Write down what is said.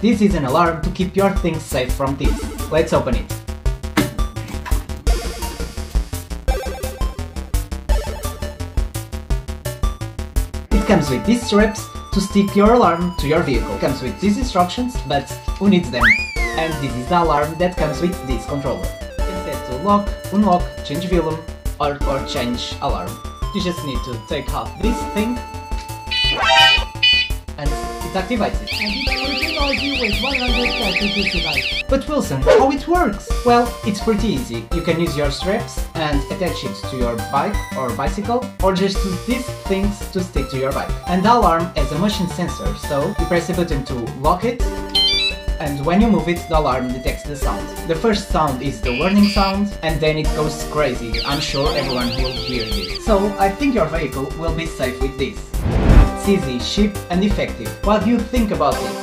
This is an alarm to keep your things safe from thieves. Let's open it. It comes with these straps to stick your alarm to your vehicle. It comes with these instructions, but who needs them? And this is the alarm that comes with this controller. You can set to lock, unlock, change volume, or, or change alarm. You just need to take off this thing and it activates it. And it will provide you with 130 decibels. But Wilson, how it works? Well, it's pretty easy. You can use your straps and attach it to your bike or bicycle, or just use these things to stick to your bike. And the alarm has a motion sensor, so you press a button to lock it, and when you move it, the alarm detects the sound. The first sound is the warning sound, and then it goes crazy. I'm sure everyone will hear this. So I think your vehicle will be safe with this. Easy, cheap and effective. What do you think about it?